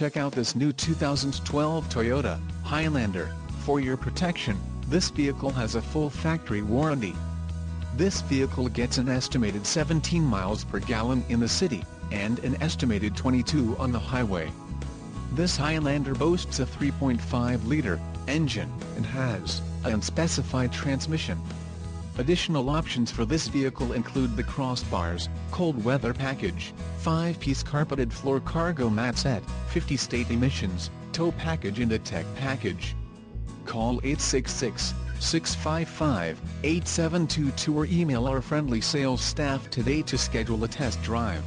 Check out this new 2012 Toyota Highlander. For your protection, this vehicle has a full factory warranty. This vehicle gets an estimated 17 miles per gallon in the city, and an estimated 22 on the highway. This Highlander boasts a 3.5-liter engine, and has an unspecified transmission. Additional options for this vehicle include the crossbars, cold weather package, 5-piece carpeted floor cargo mat set, 50 state emissions, tow package and a tech package. Call 866-655-8722 or email our friendly sales staff today to schedule a test drive.